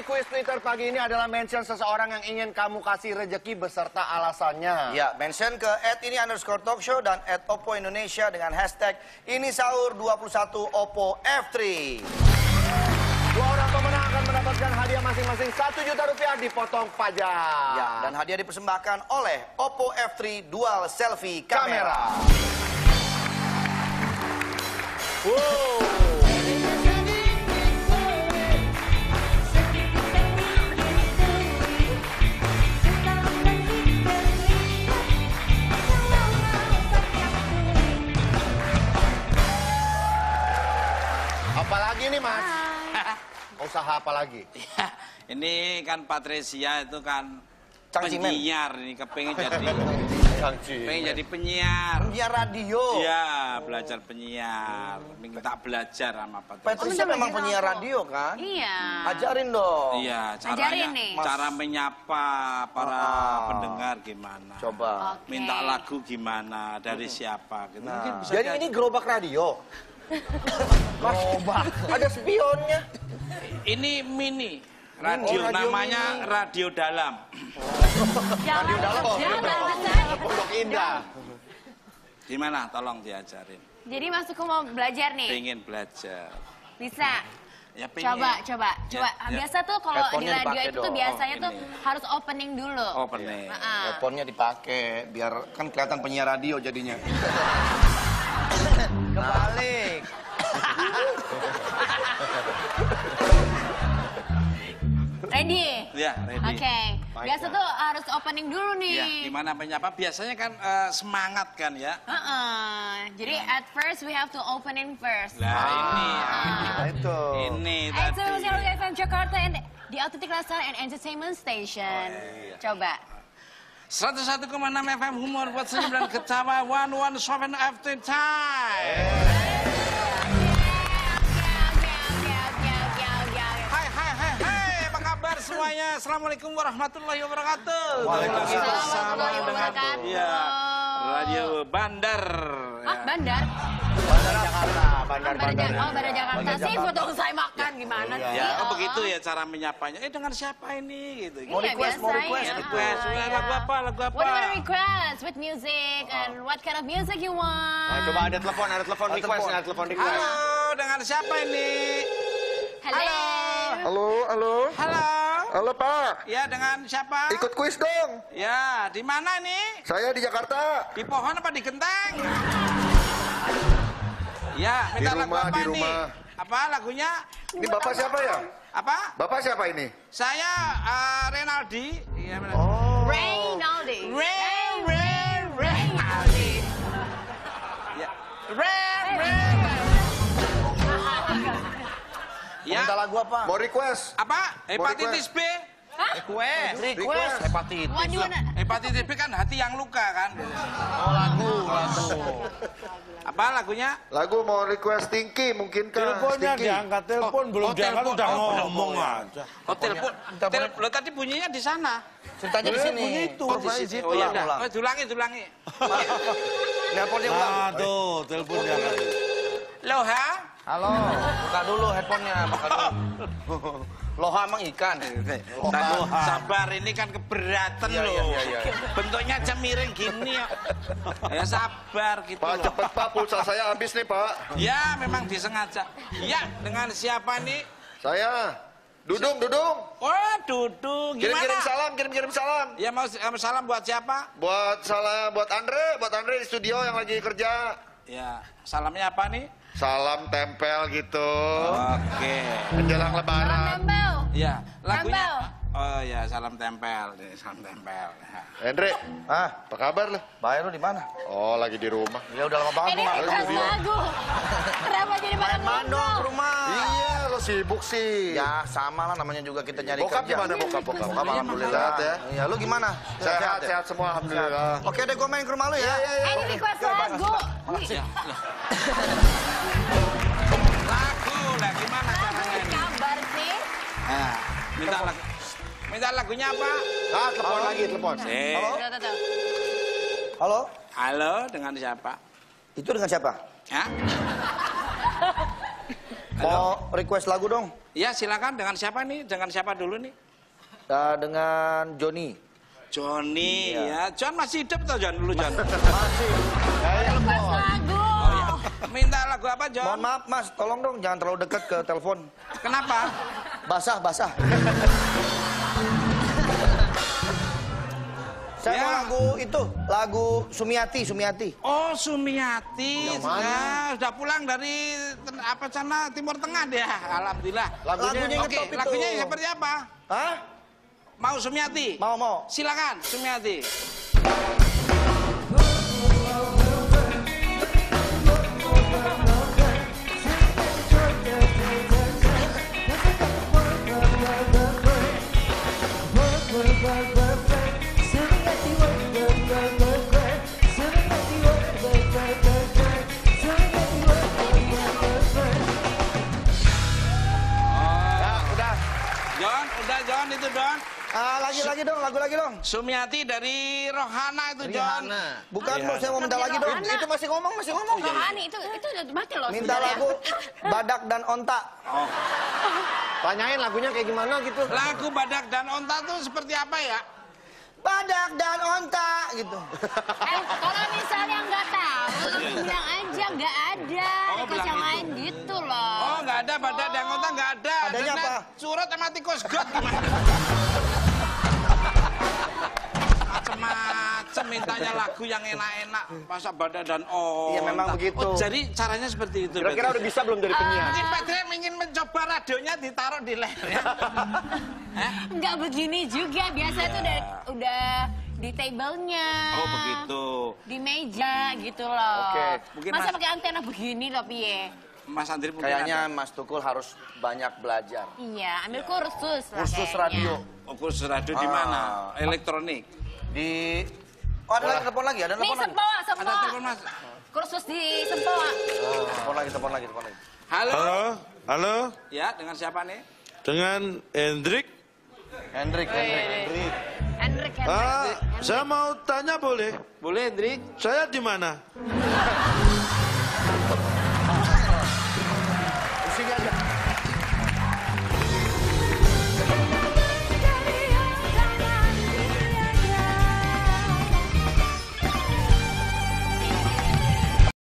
Jadi kuis Twitter pagi ini adalah mention seseorang yang ingin kamu kasih rejeki beserta alasannya. Ya, mention ke at ini underscore talk show dan at Oppo Indonesia dengan hashtag ini sahur 21 Oppo F3. Dua orang pemenang akan mendapatkan hadiah masing-masing 1 juta rupiah dipotong pajak. Ya, dan hadiah dipersembahkan oleh Oppo F3 Dual Selfie Camera. Wow. Mas? Usaha apa lagi? Ya, ini kan Patricia itu kan Cangcimen. penyiar ini kepengen jadi pengen jadi penyiar. Penyiar radio. Iya, belajar penyiar. Minta belajar sama Patricia. Patricia memang penyiar radio kan? Iya. Ajarin dong. Iya, Ajarin caranya, nih. cara menyapa para Ah. pendengar gimana. Coba. Oke. Minta lagu gimana, dari siapa gitu. Mungkin bisa Jadi ini gerobak radio. Gerobak. Ada spionnya. ini mini radio, Oh, radio namanya radio dalam. Jangan, Oh, jangan, jangan. Pondok Indah. Gimana? Tolong diajarin. Jadi masukku mau belajar nih. Pengen belajar. Bisa. Ya pengen. Coba, coba, Ya, coba. ya. Biasa tuh kalau di radio itu tuh biasanya Oh, tuh harus opening dulu. Oh, bener. Heeh. Teleponnya dipakai biar kan kelihatan penyiar radio jadinya. Kebalik. Ready? Ya, ready. Oke. Biasa tuh harus opening dulu nih. Ya, gimana menyapa? Biasanya kan eh, semangat kan ya. Heeh. Jadi at first we have to opening first. Nah, ini. Nah, itu. Ini itu tadi. FM Jakarta and di Authentic Lifestyle and Entertainment Station. iya. Coba. 101,6 FM Humor buat senyum dan ketawa 117 after time. Oke, oke, oke, oke, oke, oke. Hai hai hai hai apa kabar semuanya? Assalamualaikum warahmatullahi wabarakatuh. Waalaikumsalam. Warahmatullahi wabarakatuh. Iya. Radio Bandar. Ah, bandar? Bandar Jakarta. Bandar, Bandar, oh, bandar Jakarta. Sih foto saya makan gimana sih? Ya, oh Oh. begitu ya cara menyapanya. Eh dengan siapa ini gitu. Iya, request, mau biasanya. request, request. Iya. lagu apa? Lagu apa? What do you want to request? With music and what kind of music you want? Nah, coba ada telepon, ada telepon request, ada telepon request. Halo, dengan siapa ini? Halo. Halo, halo. Halo. Halo Pak, Ya, dengan siapa? ikut kuis dong. Ya, di mana nih? Saya di Jakarta. Di pohon apa di genteng? Ya, minta Di lagu rumah, apa di nih? rumah. Apa lagunya? Ini Bapak siapa ya? Apa? Bapak siapa ini? Saya eh, Renaldi. Iya, benar. Oh. Reynaldi. Ren, Ren, Renaldi. Ya. Ren, Ren. Ya. Minta lagu apa? Mau request? Apa? Hepatitis B? Request. Request. Hepatitis. Wanna? Hepatitis B kan hati yang luka kan? Oh lagu, lagu. Apa lagunya? Lagu mau request Stinky mungkin kah? Teleponnya Stinky. diangkat telepon Oh, belum oh, diangkat telepon. udah Oh, ngomong ya. aja. Oh, telepon. Tel- Lo tadi bunyinya di sana. Ceritanya di sini. bunyi itu. Oh, di situ. Oh iya, Ulang. Oh, diulangi, diulangi. Nelponnya ulang. Nah tuh telepon diangkat. Loh, ha? Halo. Buka dulu headphonenya, buka dulu. Loha emang ikan. Tunggu, sabar, ini kan keberatan Iya, loh. iya, iya, iya. Bentuknya aja miring gini ya. Ya sabar gitu Pak loh. cepet Pak, pulsa saya habis nih Pak. Ya, memang disengaja. Ya, dengan siapa nih? Saya Dudung, Dudung. Oh, Dudu. Gimana? Kirim-kirim salam, kirim-kirim salam. Ya mau salam buat siapa? Buat salah buat Andre, buat Andre di studio yang lagi kerja. Ya, salamnya apa nih? Salam tempel gitu. Oke. Menjelang Salam lebaran. tempel. Ya, lagunya. Tempel. Oh ya, salam tempel. Salam tempel. Ya. Andre, Hah? apa kabar lu? Bayar lu di mana? Oh, lagi di rumah. Ya udah lama banget Ini lagu. Kenapa jadi pada Main dong ke rumah. Iya, lo sibuk sih. Ya sama lah namanya juga kita nyari Bokap kerja. gimana bokap bokap? Bokap alhamdulillah. Sehat ya? Iya, lu gimana? Sehat, ya? sehat semua alhamdulillah. Oke deh, gue main ke rumah lu ya. Eh, ini request lagu. Ya. minta lagu. Minta lagunya apa? Ah, telepon lagi, telepon. Eh, tuh, tuh. Halo? halo dengan siapa? Itu dengan siapa? Hah? Mau request lagu dong? Ya silakan dengan siapa nih? Dengan siapa dulu nih? Ya, dengan Joni. Johnny Iya. ya. John masih hidup atau John dulu John? Masih. Request lagu. Lagu apa John? Mohon maaf mas, tolong dong jangan terlalu dekat ke telepon. Kenapa? Basah, basah. Saya Ya. mau lagu itu, lagu Sumiati, Sumiati. Oh Sumiati, Yang mana? Ya, sudah pulang dari apa sana Timur Tengah dia, alhamdulillah. Lagunya yang Oke, itu. lagunya seperti apa? Hah? Mau Sumiati? Mau, mau. Silakan Sumiati. John. Ah, lagi, lagi dong, lagu lagi dong. Sumiati dari Rohana itu John. Bukan, bos, saya mau minta lagi dong. Itu masih ngomong, masih ngomong. Rohani itu itu udah mati loh. Minta sebenarnya. lagu Badak dan Onta. Tanyain lagunya kayak gimana gitu. Lagu Badak dan Onta itu seperti apa ya? Badak dan Onta, gitu. Eh, kalau misalnya nggak tahu, bilang aja nggak ada. Oh, bilang yang gitu. lain gitu loh. Oh, ada Badak dan Onta nggak ada. Adanya apa? Surat sama tikus got gimana? Macem-macem mintanya lagu yang enak-enak. Masa Badak dan Onta. Iya, memang begitu. Oh, jadi caranya seperti itu. Kira-kira udah bisa belum jadi penyiar? Mungkin Pak Dre ingin mencoba radionya ditaruh di leher ya. Nggak begini juga. Biasa Iya. tuh udah udah di tablenya. Oh begitu. Di meja gitu loh. Oke. Mungkin Masa Mas- pakai antena begini loh, Pie? Mas Andri mungkin Kayaknya ada. Mas Tukul harus banyak belajar. Iya, ambil kursus lah Kursus kayaknya. radio. Oh, kursus radio di Ah. mana? Elektronik. Di... Oh, ada lagi telepon lagi, ada telepon lagi. Sempoa, Ada Sempoa. telepon Mas. Kursus di Sempoa. Telepon lagi, telepon lagi, telepon lagi. Halo. Halo, halo, Ya, dengan siapa nih? dengan Hendrik. Hendrik, Hendrik. Hendrik, Hendrik. Ah, saya mau tanya boleh? Boleh, Hendrik? Saya di mana?